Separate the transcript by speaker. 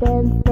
Speaker 1: dance